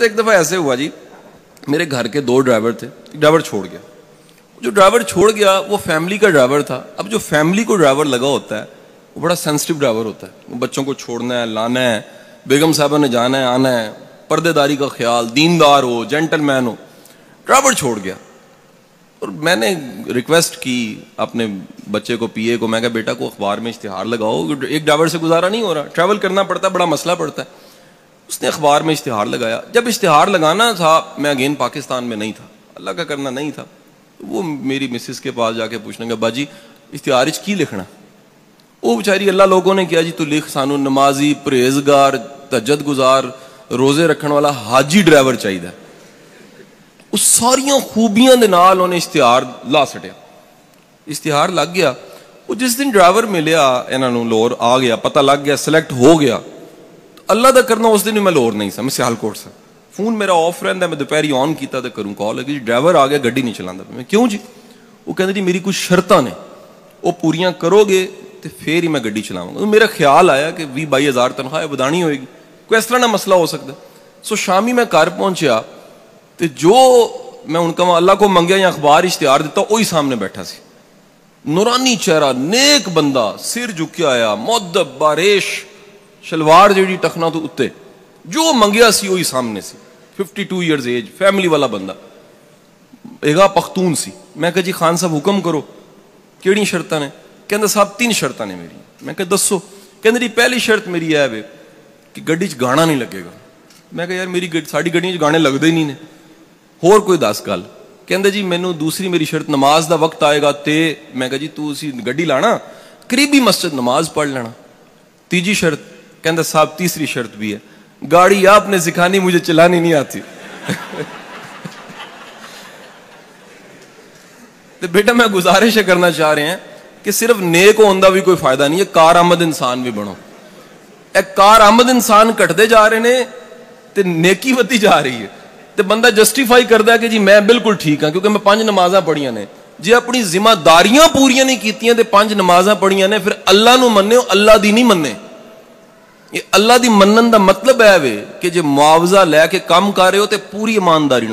तो एक दफ़ा ऐसे हुआ जी, मेरे घर के दो ड्राइवर थे ड्राइवर छोड़ गया। जो ड्राइवर छोड़ गया, वो फैमिली का ड्राइवर था। अब जो फैमिली को ड्राइवर लगा होता है, वो बड़ा सेंसिटिव ड्राइवर होता है। बच्चों को छोड़ना है, लाना है, बेगम साहबा ने जाना है, आना है, पर्देदारी का ख्याल, दीनदार हो जेंटलमैन हो, ड्राइवर छोड़ गया। और मैंने रिक्वेस्ट की अपने बच्चे को, पीए को, मैं कहा, बेटा, को अखबार में इश्तिहार लगाओ, एक ड्राइवर से गुजारा नहीं हो रहा ट्रैवल करना पड़ता है, बड़ा मसला पड़ता है। उसने अखबार में इश्तिहार लगाया। जब इश्तिहार लगाना था, मैं अगेन पाकिस्तान में नहीं था। अल्लाह का करना नहीं था। वो मेरी मिसिस के पास जाके पूछने का बाजी, इश्तिहार की लिखना? वो बेचारी अल्लाह लोगों ने किया जी, तू लिख सानू नमाजी, परहेजगार तजद गुजार रोज़े रखने वाला हाजी ड्राइवर चाहिए उस सारिया खूबियाँ उन्हें इश्तिहार ला सटिया। इश्तिहार लग गया। वो जिस दिन ड्राइवर मिलया इन्हों लोर आ गया, पता लग गया सिलेक्ट हो गया। अल्लाह का करना, उस दिन भी मैं लोर नहीं सा मैं सियालकोट सा फ़ोन मेरा ऑफ़ रहा मैं दोपहरी ऑन किया तो करूँ कॉल है ड्राइवर आ गया, गड्डी नहीं चलाता मैं क्यों जी? वो कहते जी, मेरी कुछ शर्त ने। वो पूरियाँ करोगे तो फिर ही मैं गड्डी चलाऊँगा तो मेरा ख्याल आया कि भी बाई हज़ार तनख्वाह बढ़ानी होएगी। कोई इस तरह का मसला हो सकता सो शामी मैं घर पहुँचा तो जो मैं उनका अल्लाह को मंगया या अखबार इश्तिहार दिता वही सामने बैठा सी। नूरानी चेहरा, नेक बंदा, सिर झुकया आया मुदब बारिश। शलवार जी टखना तो उत्ते जो मंगया सी वही सामने सी 52 टू ईयरस एज फैमिली वाला बंदा एगा पख्तून सी मैं कहा जी खान साहब हुक्म करो कि शर्त ने कहते साहब तीन शर्त ने मेरी मैं कहा दसो कहते जी पहली शर्त मेरी है वे कि गड्डी च गाना नहीं लगेगा मैं कहा यार मेरी साड़ी गड्डी गाने लगते ही नहीं ने होर कोई दस गल कहते जी मैनू दूसरी मेरी शर्त नमाज़ का वक्त आएगा तो मैं कहा जी तू गड्डी लाना करीबी मस्जिद नमाज़ पढ़ लेना तीजी शर्त कहते साहब, तीसरी शर्त भी है। गाड़ी आपने सिखानी, मुझे चलानी नहीं आती। तो बेटा, मैं गुजारिश करना चाह रहे हैं कि सिर्फ़ नेक होने का भी कोई फ़ायदा नहीं है, कार आमद इंसान भी बनो। एक कार आमद इंसान घटते जा रहे ने, ते नेकी वती जा रही है। तो बंदा जस्टिफाई करता है कि जी, मैं बिल्कुल ठीक हाँ क्योंकि मैं पाँच नमाजा पढ़िया ने। जे अपनी जिम्मेदारियाँ पूरी नहीं की पाँच नमाजा पढ़िया ने, फिर अल्लाह मन्ने अल्लाह की नहीं मन्ने। ये अल्लाह की मनन का मतलब है वे कि जो मुआवजा लैके काम कर रहे हो तो पूरी ईमानदारी